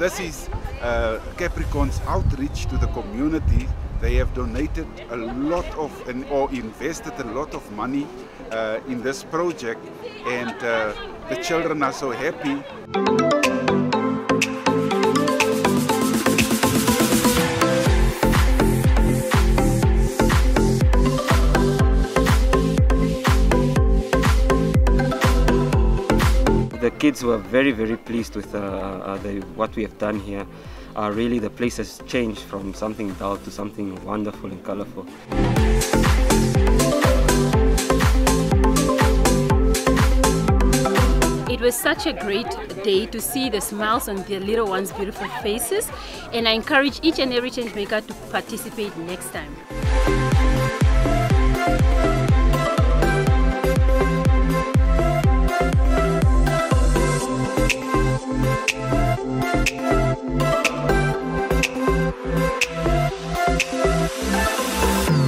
this is uh, Capricorn's outreach to the community. They have donated a lot of or invested a lot of money uh, in this project, and uh, the children are so happy. The kids were very, very pleased with uh, uh, the, what we have done here. Uh, really, the place has changed from something dull to something wonderful and colorful. It was such a great day to see the smiles on the little ones' beautiful faces, and I encourage each and every change maker to participate next time. Thank you.